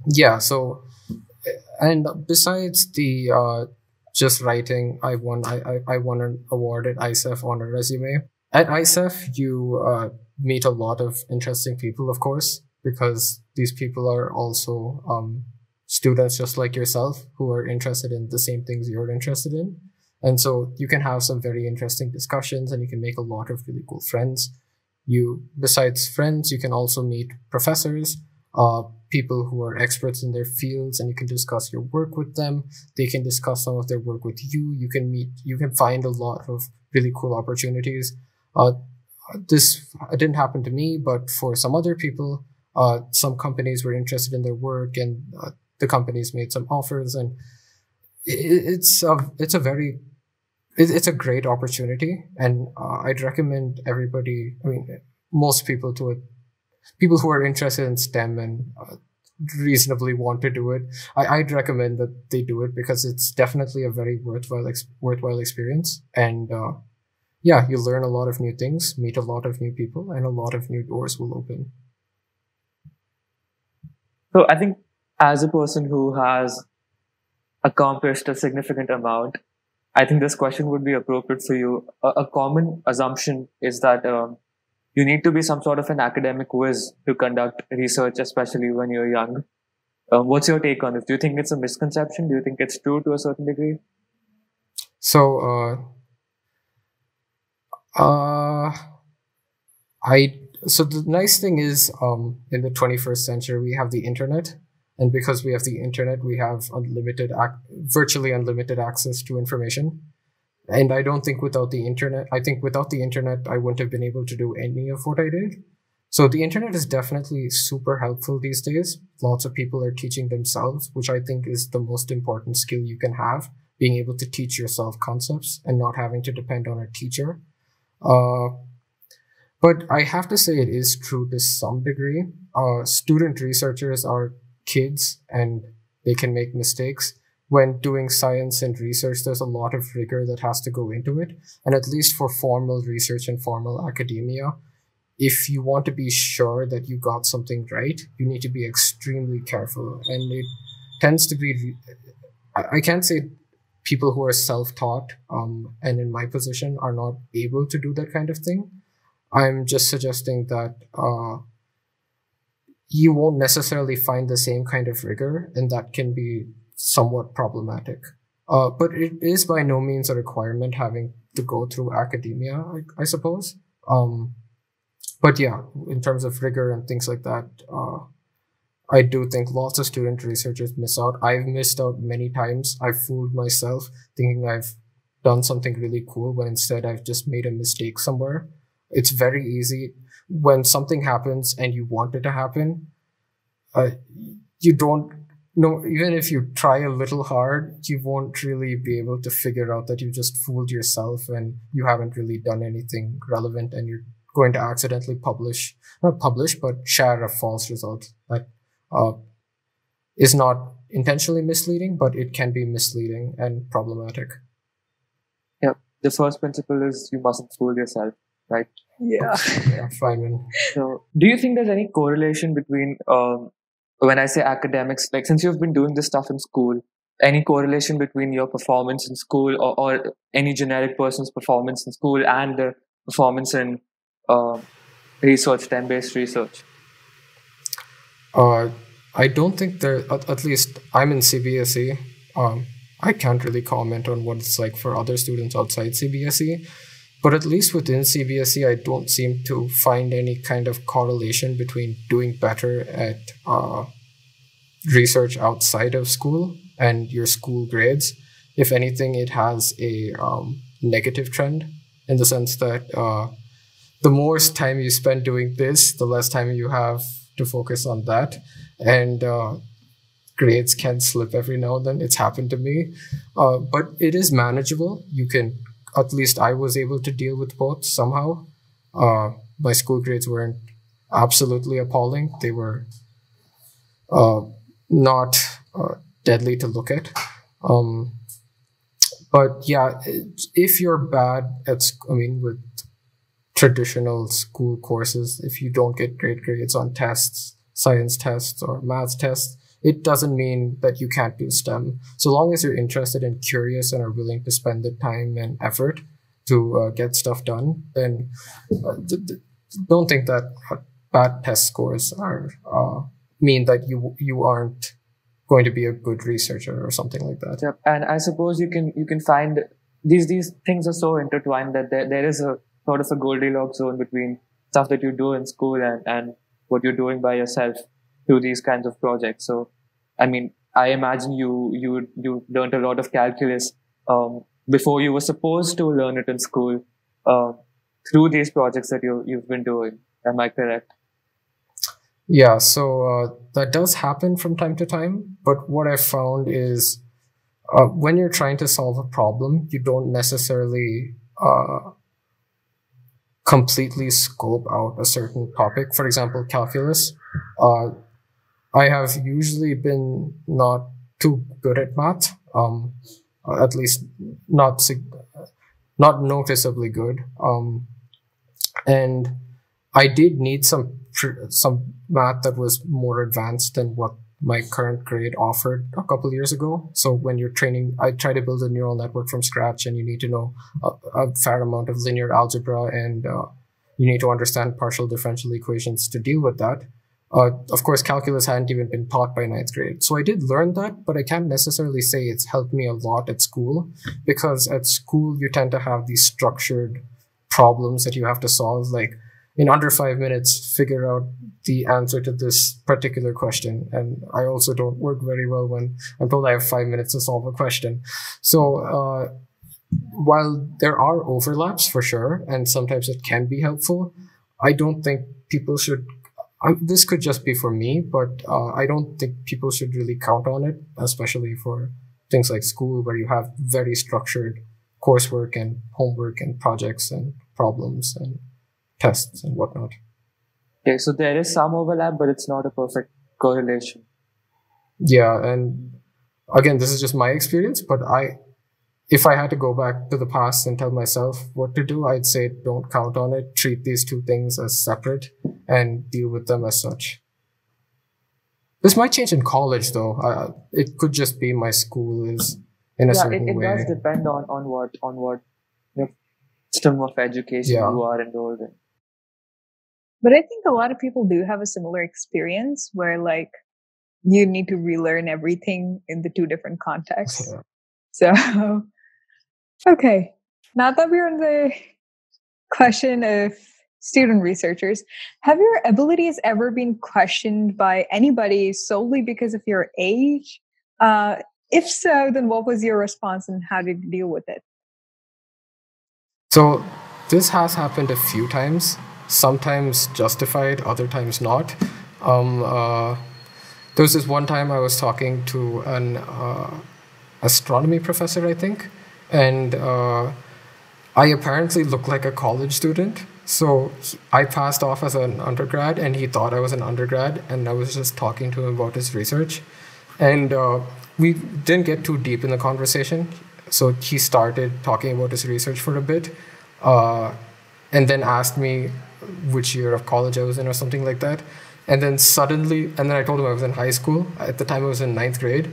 yeah, so, and besides the uh, just writing, I won, I, I, I won an award at ISEF on a resume. At ISEF, you uh, meet a lot of interesting people, of course, because these people are also um, students just like yourself who are interested in the same things you're interested in. And so you can have some very interesting discussions and you can make a lot of really cool friends. You, besides friends, you can also meet professors, uh, people who are experts in their fields and you can discuss your work with them. They can discuss some of their work with you. You can meet, you can find a lot of really cool opportunities. Uh, this didn't happen to me, but for some other people, uh, some companies were interested in their work and uh, the companies made some offers and it's a, it's a very it's a great opportunity and uh, i'd recommend everybody i mean most people to it people who are interested in stem and uh, reasonably want to do it I, i'd recommend that they do it because it's definitely a very worthwhile ex- worthwhile experience and uh, yeah you learn a lot of new things meet a lot of new people and a lot of new doors will open. So, I think as a person who has accomplished a significant amount, I think this question would be appropriate for you. A, a common assumption is that um, you need to be some sort of an academic whiz to conduct research, especially when you're young. Um, what's your take on this? Do you think it's a misconception? Do you think it's true to a certain degree? So, uh, uh, I so the nice thing is, um, in the 21st century, we have the internet, and because we have the internet, we have unlimited, ac- virtually unlimited access to information. And I don't think without the internet, I think without the internet, I wouldn't have been able to do any of what I did. So the internet is definitely super helpful these days. Lots of people are teaching themselves, which I think is the most important skill you can have, being able to teach yourself concepts and not having to depend on a teacher. Uh, but I have to say it is true to some degree. Uh, student researchers are kids and they can make mistakes. When doing science and research, there's a lot of rigor that has to go into it. And at least for formal research and formal academia, if you want to be sure that you got something right, you need to be extremely careful. And it tends to be, I can't say people who are self taught um, and in my position are not able to do that kind of thing. I'm just suggesting that uh, you won't necessarily find the same kind of rigor, and that can be somewhat problematic. Uh, but it is by no means a requirement having to go through academia, I, I suppose. Um, but yeah, in terms of rigor and things like that, uh, I do think lots of student researchers miss out. I've missed out many times. I've fooled myself thinking I've done something really cool when instead I've just made a mistake somewhere. It's very easy when something happens and you want it to happen. Uh, you don't know, even if you try a little hard, you won't really be able to figure out that you just fooled yourself and you haven't really done anything relevant and you're going to accidentally publish, not publish, but share a false result that uh, is not intentionally misleading, but it can be misleading and problematic. Yeah. The first principle is you mustn't fool yourself, right? Yeah. Yeah, Feynman. So, do you think there's any correlation between um, when I say academics, like since you've been doing this stuff in school, any correlation between your performance in school or, or any generic person's performance in school and the performance in uh, research, STEM based research? Uh, I don't think there, at, at least I'm in CBSE. Um, I can't really comment on what it's like for other students outside CBSE, but at least within CBSE, I don't seem to find any kind of correlation between doing better at uh, research outside of school and your school grades. If anything, it has a um, negative trend in the sense that uh, the more time you spend doing this, the less time you have to focus on that. And uh, grades can slip every now and then. It's happened to me. Uh, but it is manageable. You can, at least I was able to deal with both somehow. Uh, my school grades weren't absolutely appalling. They were uh, not uh, deadly to look at. Um, but yeah, if you're bad at, I mean, with traditional school courses, if you don't get great grades on tests, science tests or math tests, it doesn't mean that you can't do STEM. So long as you're interested and curious and are willing to spend the time and effort to uh, get stuff done, then uh, th- th- don't think that bad test scores are uh, mean that you you aren't going to be a good researcher or something like that. Yep. And I suppose you can you can find these these things are so intertwined that there, there is a sort of a Goldilocks zone between stuff that you do in school and, and what you're doing by yourself through these kinds of projects. So, I mean, I imagine you you you learned a lot of calculus um, before you were supposed to learn it in school uh, through these projects that you you've been doing. Am I correct? Yeah, so uh, that does happen from time to time. But what I found is uh, when you're trying to solve a problem, you don't necessarily uh, completely scope out a certain topic. For example, calculus. I have usually been not too good at math, um, at least not not noticeably good. Um, and I did need some some math that was more advanced than what my current grade offered a couple years ago. So when you're training, I try to build a neural network from scratch, and you need to know a, a fair amount of linear algebra, and uh, you need to understand partial differential equations to deal with that. Uh, of course, calculus hadn't even been taught by ninth grade. So I did learn that, but I can't necessarily say it's helped me a lot at school because at school you tend to have these structured problems that you have to solve. Like in under five minutes, figure out the answer to this particular question. And I also don't work very well when I'm told I have five minutes to solve a question. So, uh, while there are overlaps for sure, and sometimes it can be helpful, I don't think people should um, this could just be for me, but uh, I don't think people should really count on it, especially for things like school where you have very structured coursework and homework and projects and problems and tests and whatnot. Okay, so there is some overlap, but it's not a perfect correlation. Yeah, and again, this is just my experience, but I if I had to go back to the past and tell myself what to do, I'd say don't count on it. Treat these two things as separate and deal with them as such. This might change in college, though. Uh, it could just be my school is in a yeah, certain it, it way. Yeah, it does depend on, on what on what system of education yeah. you are enrolled in. But I think a lot of people do have a similar experience where, like, you need to relearn everything in the two different contexts. Yeah. So Okay. Now that we're on the question of student researchers, have your abilities ever been questioned by anybody solely because of your age? Uh, if so, then what was your response and how did you deal with it? So, this has happened a few times, sometimes justified, other times not. Um, uh, there was this one time I was talking to an uh, astronomy professor, I think, and uh, I apparently look like a college student. So I passed off as an undergrad, and he thought I was an undergrad, and I was just talking to him about his research. And uh, we didn't get too deep in the conversation. So he started talking about his research for a bit, uh, and then asked me which year of college I was in, or something like that. And then suddenly, and then I told him I was in high school. At the time, I was in ninth grade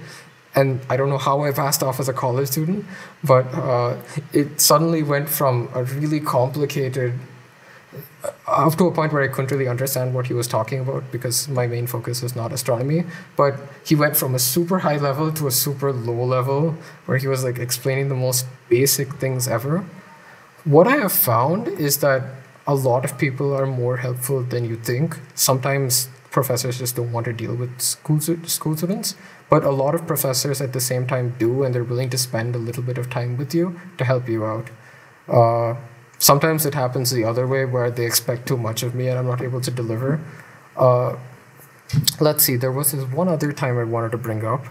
and I don't know how I passed off as a college student, but uh, it suddenly went from a really complicated up to a point where I couldn't really understand what he was talking about because my main focus was not astronomy. But he went from a super high level to a super low level where he was like explaining the most basic things ever. What I have found is that a lot of people are more helpful than you think. Sometimes professors just don't want to deal with school, school students, but a lot of professors at the same time do, and they're willing to spend a little bit of time with you to help you out. Uh, sometimes it happens the other way where they expect too much of me and I'm not able to deliver. Uh, let's see, there was this one other time I wanted to bring up.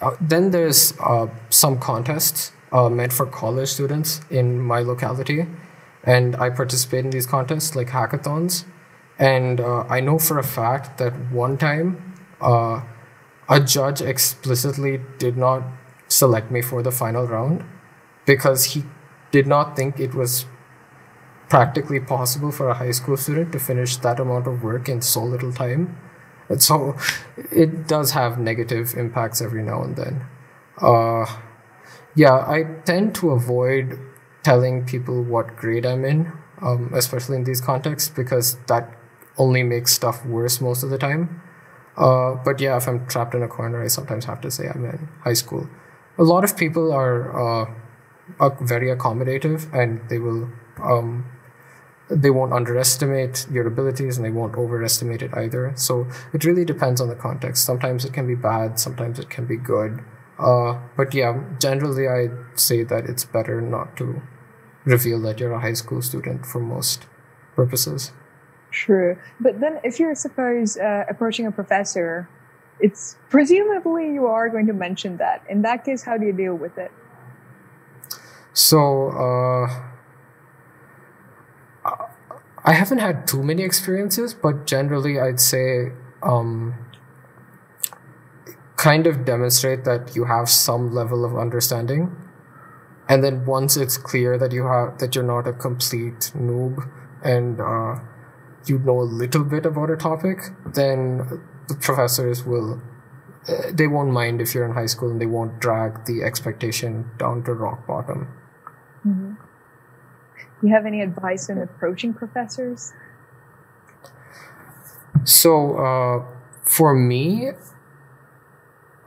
Uh, then there's uh, some contests uh, meant for college students in my locality, and I participate in these contests like hackathons. And uh, I know for a fact that one time uh, a judge explicitly did not select me for the final round because he did not think it was practically possible for a high school student to finish that amount of work in so little time. And so it does have negative impacts every now and then. Uh, yeah, I tend to avoid telling people what grade I'm in, um, especially in these contexts, because that only makes stuff worse most of the time. Uh, but yeah, if I'm trapped in a corner, I sometimes have to say I'm in high school. A lot of people are uh, very accommodative and they will um, they won't underestimate your abilities and they won't overestimate it either. So it really depends on the context. Sometimes it can be bad, sometimes it can be good. Uh, but yeah, generally I say that it's better not to reveal that you're a high school student for most purposes. True. But then if you're suppose uh, approaching a professor, it's presumably you are going to mention that. In that case, how do you deal with it? So, uh, I haven't had too many experiences, but generally I'd say um, kind of demonstrate that you have some level of understanding. And then once it's clear that you have that you're not a complete noob and uh, you know a little bit about a topic, then the professors will uh, they won't mind if you're in high school and they won't drag the expectation down to rock bottom. Mm-hmm. Do you have any advice in approaching professors? So, uh, for me,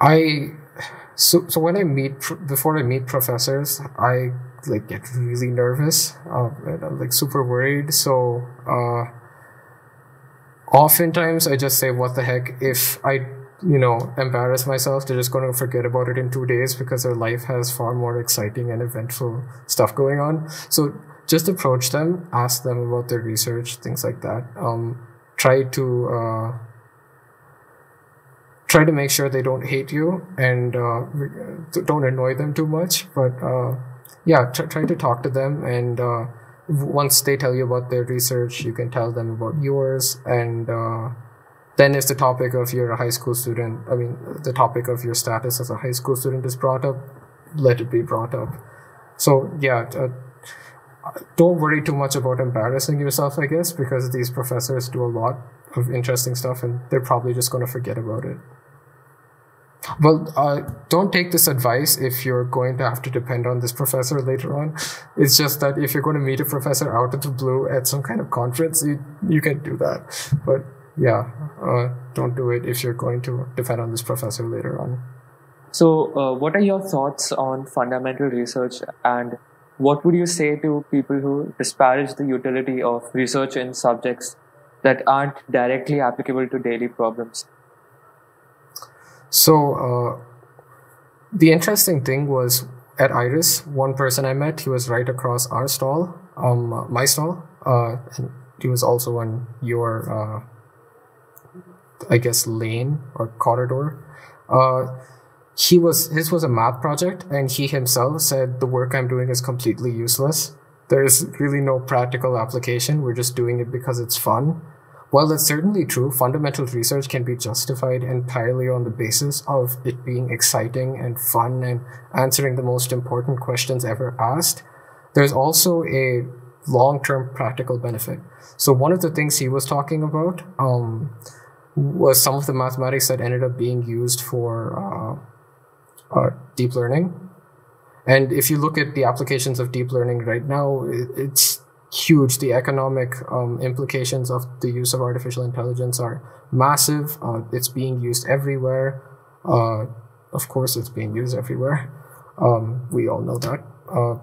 I so so when I meet before I meet professors, I like get really nervous uh, and I'm like super worried. So, uh, oftentimes I just say, "What the heck?" If I you know embarrass myself, they're just going to forget about it in two days because their life has far more exciting and eventful stuff going on. So just approach them, ask them about their research, things like that. Um, try to uh, try to make sure they don't hate you and uh, don't annoy them too much. But uh, yeah, try, to talk to them, and uh, once they tell you about their research, you can tell them about yours, and uh, then if the topic of you're a high school student, I mean, the topic of your status as a high school student is brought up, let it be brought up. So yeah uh, don't worry too much about embarrassing yourself, I guess, because these professors do a lot of interesting stuff and they're probably just going to forget about it. Well, uh, don't take this advice if you're going to have to depend on this professor later on. It's just that if you're going to meet a professor out of the blue at some kind of conference, you, you can do that. But yeah, uh, don't do it if you're going to depend on this professor later on. So, uh, what are your thoughts on fundamental research and what would you say to people who disparage the utility of research in subjects that aren't directly applicable to daily problems? So, uh, the interesting thing was at Iris, one person I met, he was right across our stall, um, my stall, uh, and he was also on your, uh, I guess, lane or corridor. Uh, he was his was a math project and he himself said the work i'm doing is completely useless. There's really no practical application. We're just doing it because it's fun while that's certainly true fundamental research can be justified entirely on the basis of it being exciting and fun and answering the most important questions ever asked there's also a long-term practical benefit so one of the things he was talking about um, was some of the mathematics that ended up being used for uh, uh, deep learning. And if you look at the applications of deep learning right now, it's huge. The economic um, implications of the use of artificial intelligence are massive. Uh, it's being used everywhere. Uh, of course, it's being used everywhere. Um, we all know that. Uh,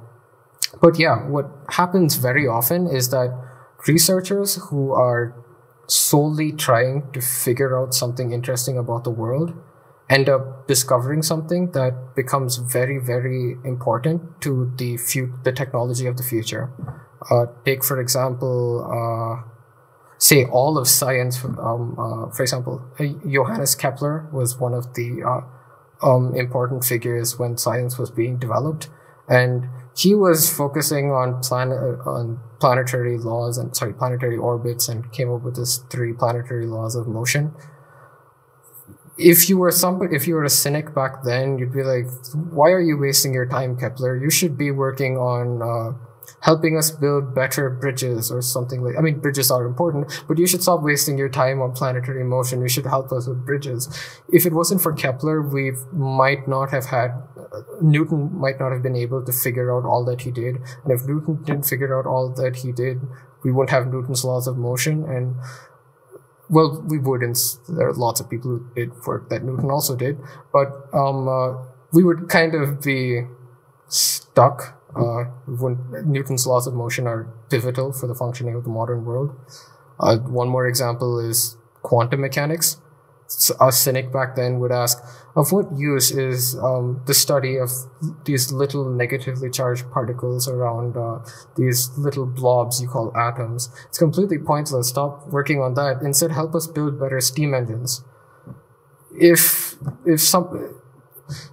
but yeah, what happens very often is that researchers who are solely trying to figure out something interesting about the world end up discovering something that becomes very, very important to the fu- the technology of the future. Uh, take, for example, uh, say all of science. Um, uh, for example, uh, Johannes Kepler was one of the uh, um, important figures when science was being developed, and he was focusing on planet on planetary laws and sorry planetary orbits and came up with this three planetary laws of motion if you were somebody if you were a cynic back then you'd be like why are you wasting your time kepler you should be working on uh, helping us build better bridges or something like I mean bridges are important, but you should stop wasting your time on planetary motion. You should help us with bridges. If it wasn't for Kepler, we might not have had uh, Newton might not have been able to figure out all that he did. And if Newton didn't figure out all that he did, we wouldn't have Newton's laws of motion and well, we wouldn't. there are lots of people who did work that Newton also did, but um, uh, we would kind of be stuck uh, Newton's laws of motion are pivotal for the functioning of the modern world. Uh, one more example is quantum mechanics. A cynic back then would ask, of what use is um, the study of these little negatively charged particles around uh, these little blobs you call atoms? It's completely pointless. Stop working on that. Instead, help us build better steam engines. If if some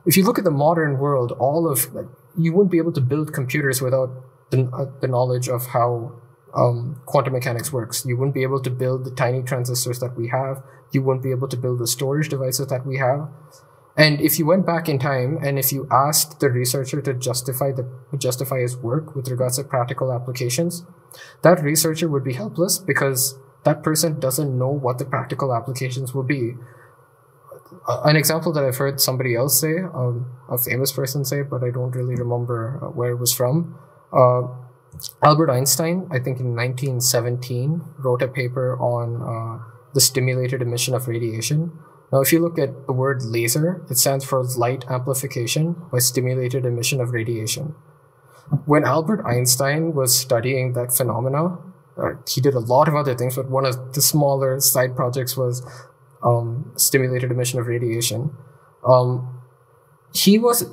if you look at the modern world, all of like, you wouldn't be able to build computers without the, uh, the knowledge of how um, quantum mechanics works. You wouldn't be able to build the tiny transistors that we have. You wouldn't be able to build the storage devices that we have. And if you went back in time and if you asked the researcher to justify the justify his work with regards to practical applications, that researcher would be helpless because that person doesn't know what the practical applications will be an example that I've heard somebody else say, um, a famous person say, but I don't really remember uh, where it was from. Uh, Albert Einstein, I think in 1917, wrote a paper on uh, the stimulated emission of radiation. Now, if you look at the word laser, it stands for light amplification by stimulated emission of radiation. When Albert Einstein was studying that phenomena, uh, he did a lot of other things, but one of the smaller side projects was um, stimulated emission of radiation. Um, he was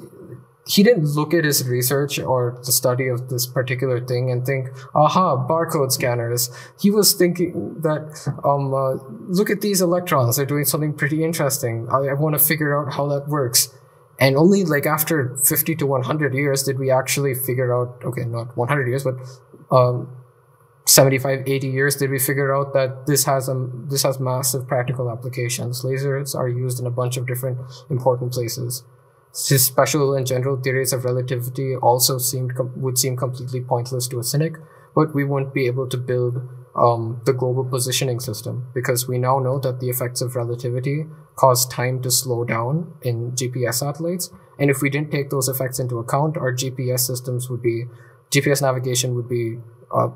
he didn't look at his research or the study of this particular thing and think, aha, barcode scanners. He was thinking that, um, uh, look at these electrons, they're doing something pretty interesting. I, I want to figure out how that works. And only like after 50 to 100 years did we actually figure out, okay, not 100 years, but um, 75 80 years did we figure out that this has a this has massive practical applications lasers are used in a bunch of different important places special and general theories of relativity also seemed would seem completely pointless to a cynic but we won't be able to build um, the global positioning system because we now know that the effects of relativity cause time to slow down in GPS satellites. And if we didn't take those effects into account, our GPS systems would be, GPS navigation would be uh,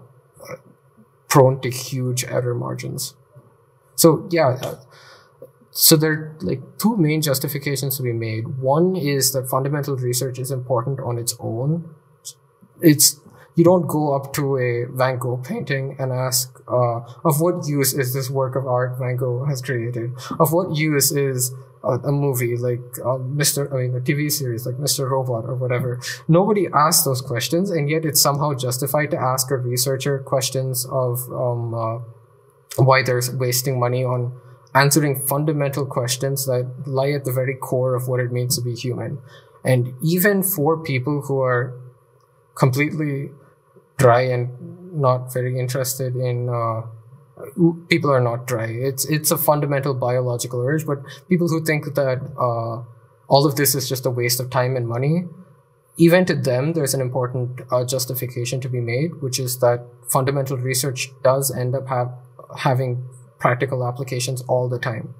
prone to huge error margins. So yeah, uh, so there are like two main justifications to be made. One is that fundamental research is important on its own. It's you don't go up to a Van Gogh painting and ask, uh, of what use is this work of art Van Gogh has created? Of what use is a, a movie like uh, Mr. I mean, a TV series like Mr. Robot or whatever. Nobody asks those questions, and yet it's somehow justified to ask a researcher questions of um, uh, why they're wasting money on answering fundamental questions that lie at the very core of what it means to be human. And even for people who are completely dry and not very interested in uh, people are not dry. It's it's a fundamental biological urge, but people who think that uh, all of this is just a waste of time and money, even to them, there's an important uh, justification to be made, which is that fundamental research does end up have, having practical applications all the time.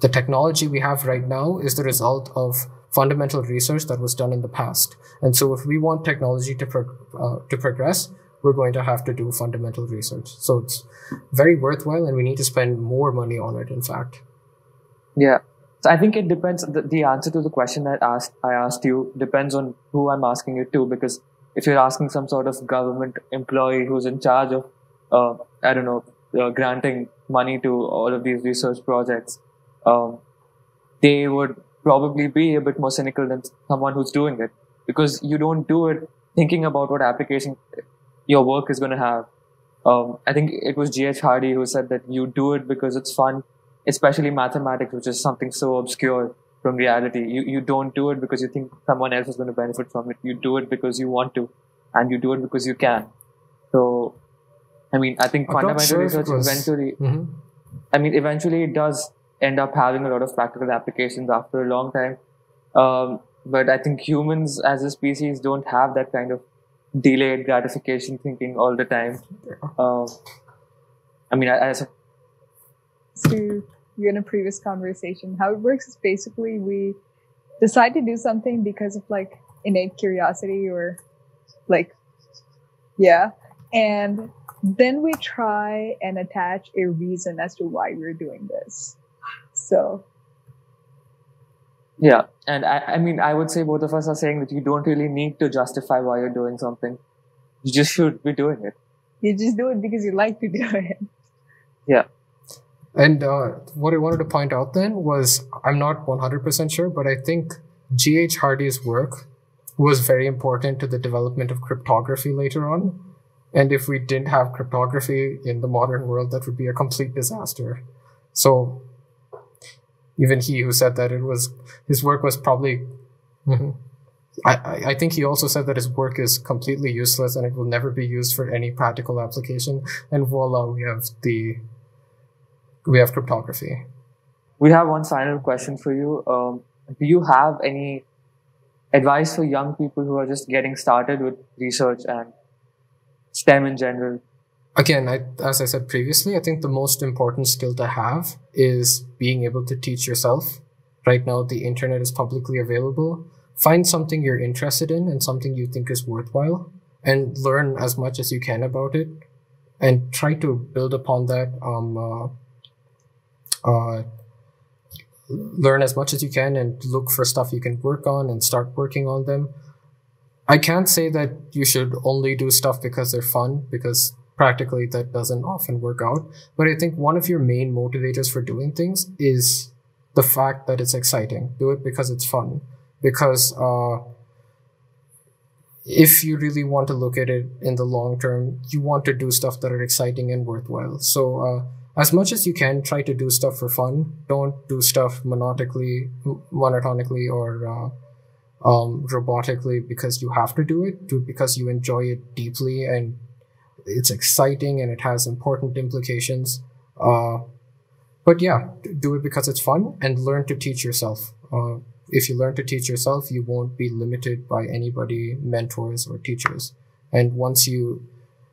The technology we have right now is the result of fundamental research that was done in the past. And so if we want technology to, pro- uh, to progress, we're going to have to do fundamental research. So it's very worthwhile, and we need to spend more money on it. In fact. Yeah. So I think it depends. The, the answer to the question that asked I asked you depends on who I'm asking it to. Because if you're asking some sort of government employee who's in charge of, uh, I don't know, uh, granting money to all of these research projects, um, they would probably be a bit more cynical than someone who's doing it because you don't do it thinking about what application your work is going to have. Um, I think it was G.H. Hardy who said that you do it because it's fun especially mathematics, which is something so obscure from reality. You, you don't do it because you think someone else is going to benefit from it. You do it because you want to, and you do it because you can. So, I mean, I think I'm fundamental sure research eventually, Mhm. I mean, eventually it does end up having a lot of practical applications after a long time. Um, but I think humans as a species don't have that kind of delayed gratification thinking all the time. Um, I mean, I, I, to you in a previous conversation. How it works is basically we decide to do something because of like innate curiosity or like yeah. And then we try and attach a reason as to why we're doing this. So Yeah, and I, I mean, I would say both of us are saying that you don't really need to justify why you're doing something. You just should be doing it. you just do it because you like to do it. Yeah. And uh, what I wanted to point out then was I'm not 100% sure, but I think G.H. Hardy's work was very important to the development of cryptography later on. And if we didn't have cryptography in the modern world, that would be a complete disaster. So even he who said that it was his work was probably. Mhm. I, I, I think he also said that his work is completely useless and it will never be used for any practical application. And voila, we have the we have cryptography. We have one final question for you. Um, do you have any advice for young people who are just getting started with research and STEM in general? Again, I, as I said previously, I think the most important skill to have is being able to teach yourself. Right now, the internet is publicly available. Find something you're interested in and something you think is worthwhile and learn as much as you can about it and try to build upon that. Um, uh, uh, learn as much as you can and look for stuff you can work on and start working on them. I can't say that you should only do stuff because they're fun, because practically that doesn't often work out. But I think one of your main motivators for doing things is the fact that it's exciting. Do it because it's fun. Because uh, if you really want to look at it in the long term, you want to do stuff that are exciting and worthwhile. So, uh, as much as you can, try to do stuff for fun. Don't do stuff monotonically, monotonically, or uh, um, robotically because you have to do it. Do it because you enjoy it deeply and it's exciting and it has important implications. Uh, but yeah, do it because it's fun and learn to teach yourself. Uh, if you learn to teach yourself, you won't be limited by anybody, mentors or teachers. And once you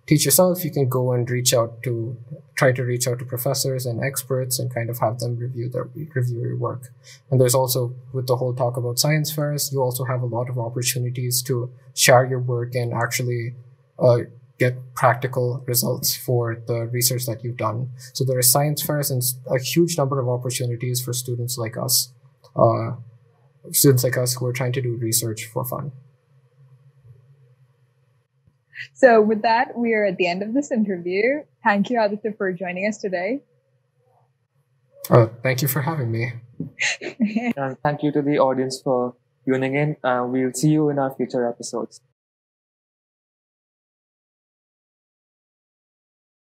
teach yourself, you can go and reach out to try to reach out to professors and experts and kind of have them review their review your work. And there's also with the whole talk about science fairs, you also have a lot of opportunities to share your work and actually uh, get practical results for the research that you've done. So there are science fairs and a huge number of opportunities for students like us, uh, students like us who are trying to do research for fun. So with that, we are at the end of this interview. Thank you, Aditya, for joining us today. Uh, thank you for having me. And thank you to the audience for tuning in. Uh, we'll see you in our future episodes.